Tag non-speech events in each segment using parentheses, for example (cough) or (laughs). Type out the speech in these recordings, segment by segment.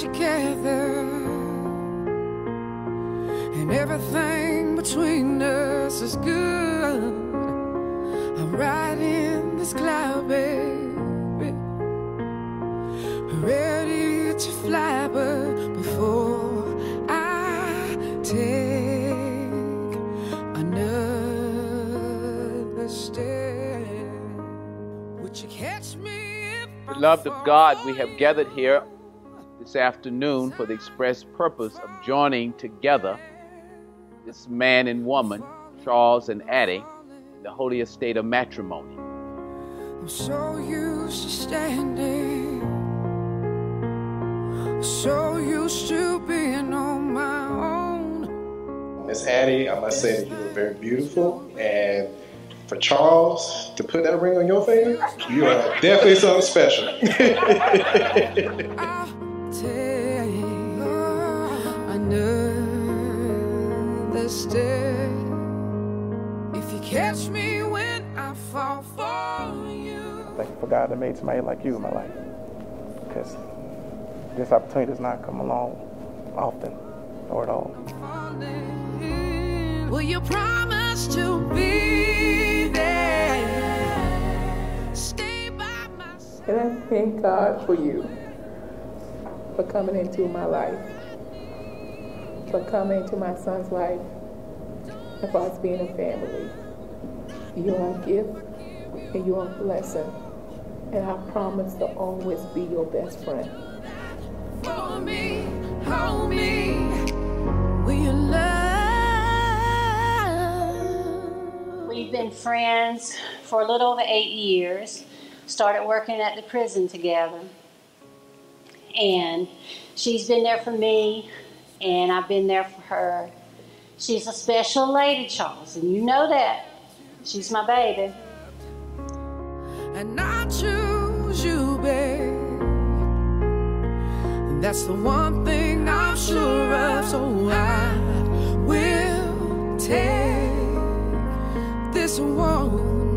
together And everything between us is good I'm riding this cloud, baby Ready to fly, but before I take another step Would you catch me? Beloved of God, we have gathered here this afternoon for the express purpose of joining together this man and woman, Charles and Addie, in the holy estate of matrimony. I'm so used to standing, so used to being on my own. Miss Addie, I must say that you were very beautiful. And for Charles to put that ring on your finger, you are definitely something special. (laughs) I'll take another step. If you catch me when I fall for you. Thank for God that made somebody like you in my life. Because this opportunity does not come along often or at all. Will you promise to be there? Stay by my side. And I thank God for you, for coming into my life, for coming into my son's life, and for us being a family. You are a gift and you are a blessing. And I promise to always be your best friend. for me, hold me. Will you love? We've been friends for a little over eight years. Started working at the prison together. And she's been there for me, and I've been there for her. She's a special lady, Charles, and you know that. She's my baby. And I choose you, babe. And that's the one thing I'm sure of. So I will take this one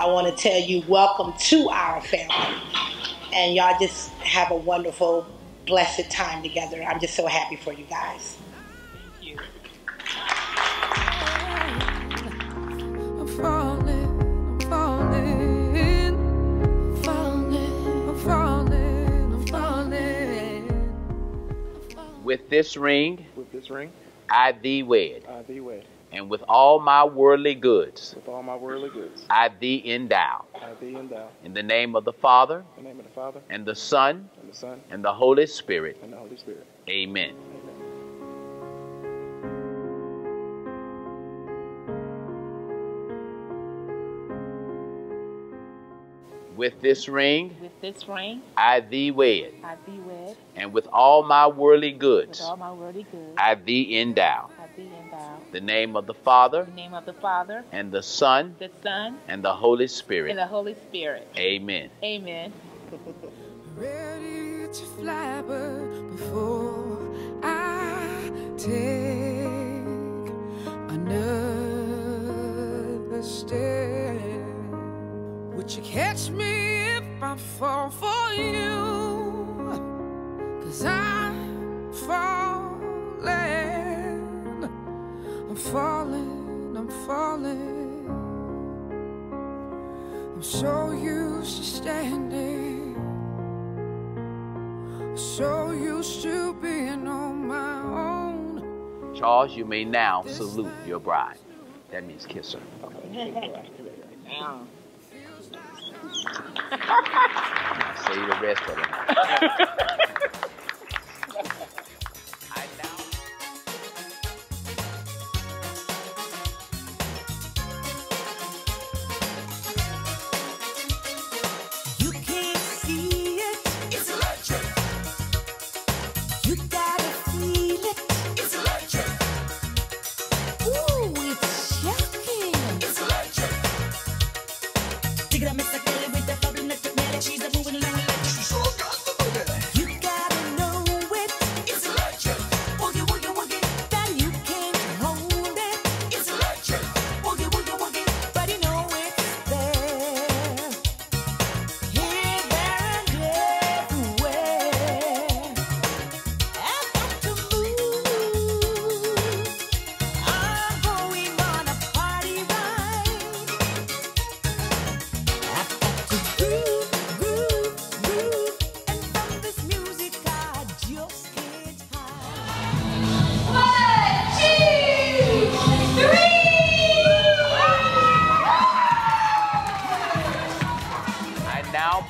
I want to tell you, welcome to our family. And y'all just have a wonderful, blessed time together. I'm just so happy for you guys. I'm I'm falling, I'm falling, I'm falling, I'm falling. With this ring, With this ring, I thee wed, I thee wed. And with all my worldly goods, With all my worldly goods, I thee endow. I thee endow. In the name of the Father, In the name of the Father, and the Son, and the Son, and the Holy Spirit. and the Holy Spirit. Amen. With this ring, With this ring, I thee wed, I thee wed, and with all my worldly goods. with goods, all my worldly goods, I thee endow. I thee endow. The name of the Father, the name of the Father, and the Son, the Son, and the Holy Spirit. and Spirit. the Holy Spirit. Amen. Amen. Ready to fly, but before I take another step, would you catch me if I fall for you? Cause I'm falling, I'm falling, I'm falling. I'm so used to standing, so used to being on my own. Charles, you may now salute your bride. That means kiss her. (laughs) Say the rest of it. I now You can't see it, it's electric. You gotta feel it, it's electric. Ooh, it's shocking, it's electric. Dig it She's a moving along electric.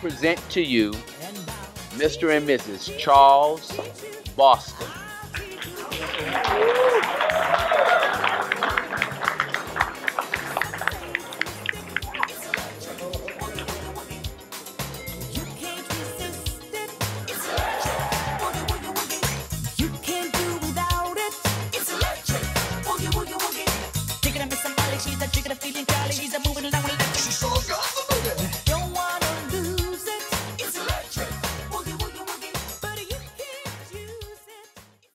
present to you Mr. and Mrs. Charles Boston.